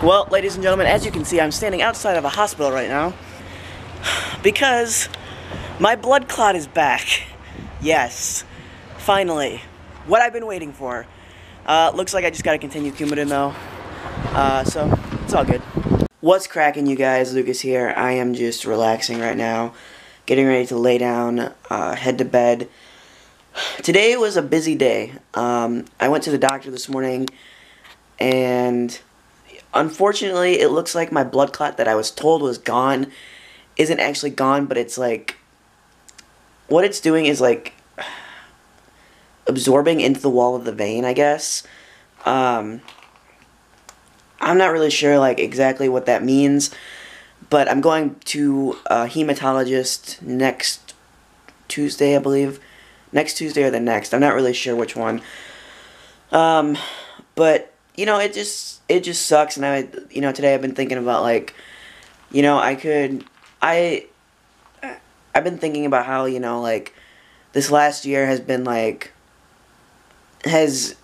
Well, ladies and gentlemen, as you can see, I'm standing outside of a hospital right now because my blood clot is back. Yes, finally. What I've been waiting for. Uh, looks like I just gotta continue Coumadin though. Uh, so, it's all good. What's cracking, you guys? Lucas here. I am just relaxing right now, getting ready to lay down, uh, head to bed. Today was a busy day. Um, I went to the doctor this morning, and unfortunately, it looks like my blood clot that I was told was gone isn't actually gone, but it's like what it's doing is like absorbing into the wall of the vein, I guess. Um, I'm not really sure like exactly what that means, but I'm going to a hematologist next Tuesday, I believe. Next Tuesday or the next. I'm not really sure which one. Um, but you know, it just it just sucks and I you know, today I've been thinking about like you know, I could I I've been thinking about how, you know, like this last year has been like has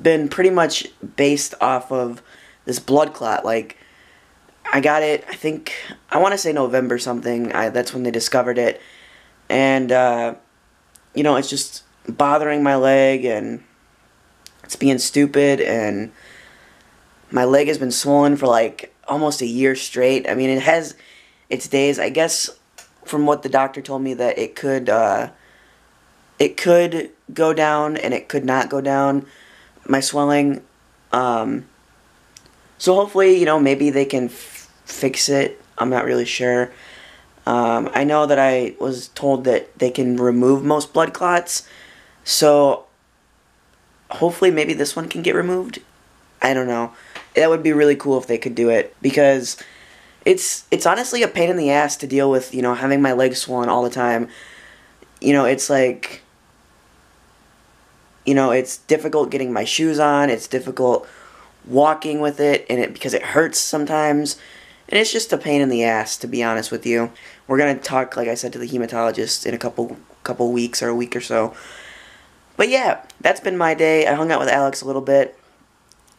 been pretty much based off of this blood clot. Like I got it, I think I want to say November something. I that's when they discovered it. And uh you know, it's just bothering my leg and it's being stupid and my leg has been swollen for like almost a year straight. I mean, it has its days. I guess from what the doctor told me that it could uh, it could go down and it could not go down. My swelling. Um, so hopefully, you know, maybe they can fix it. I'm not really sure. Um, I know that I was told that they can remove most blood clots. So hopefully maybe this one can get removed. I don't know. That would be really cool if they could do it because it's it's honestly a pain in the ass to deal with, you know, having my legs swollen all the time. You know, it's like you know, it's difficult getting my shoes on, it's difficult walking with it and it because it hurts sometimes. And it's just a pain in the ass to be honest with you. We're going to talk like I said to the hematologist in a couple couple weeks or a week or so. But yeah, that's been my day. I hung out with Alex a little bit.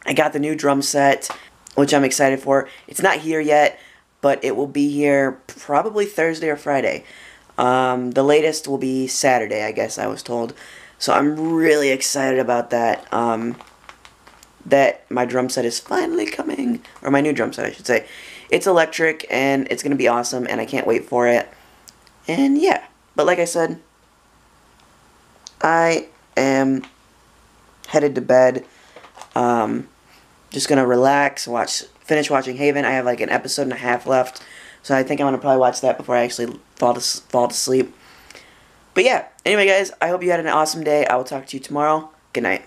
I got the new drum set, which I'm excited for. It's not here yet, but it will be here probably Thursday or Friday. Um, the latest will be Saturday, I guess I was told. So I'm really excited about that. Um, that my drum set is finally coming, or my new drum set, I should say. It's electric, and it's going to be awesome, and I can't wait for it. And yeah, but like I said, I am headed to bed. Um, just gonna relax, watch, finish watching Haven. I have like an episode and a half left, so I think I'm gonna probably watch that before I actually fall to fall to sleep. But yeah, anyway, guys, I hope you had an awesome day. I will talk to you tomorrow. Good night.